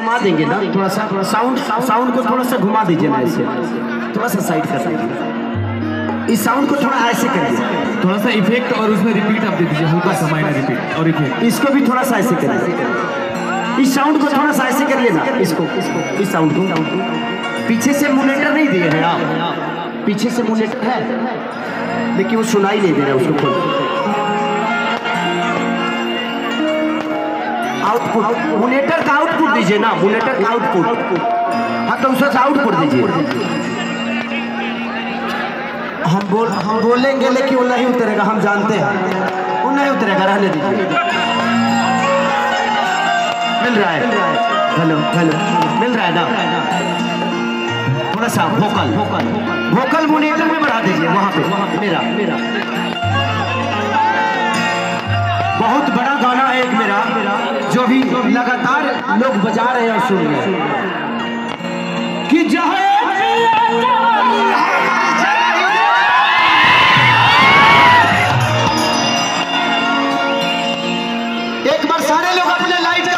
घुमा देंगे ना? थोड़ा सा थोड़ा साउंड साउंड को थोड़ा सा घुमा दीजिए ना ऐसे थोड़ा सा साइड कर दीजिए। इस साउंड को थोड़ा ऐसे करिए थोड़ा सा इफ़ेक्ट और उसमें रिपीट आप दे दीजिए हल्का सा माइनर रिपीट और इफ़ेक्ट इसको भी थोड़ा सा ऐसे करिए। इस साउंड को थोड़ा सा ऐसे करिए ना। इसको इस साउंड को। पीछे से मोनेटर नहीं दिए हैं आप। पीछे से मोनेटर है। लेकिन वो सुनाई नहीं दे रहा उसको आउटपुट, मोनेटर का आउटपुट दीजिए ना, मोनेटर का आउटपुट। हाँ तो उससे आउटपुट दीजिए। हम बोल, हम बोलेंगे, लेकिन वो नहीं उतरेगा, हम जानते हैं। वो नहीं उतरेगा, रहने दीजिए। मिल रहा है। हेलो हेलो, मिल रहा है ना? थोड़ा सा वोकल वोकल वोकल मोनेटर में बढ़ा दीजिए, वहाँ पे, मेरा। मेरा बहुत अभी लगातार लोग बजा रहे हैं और सुन रहे हैं। कि जहाँ एक बार सारे लोग अपने लाइट का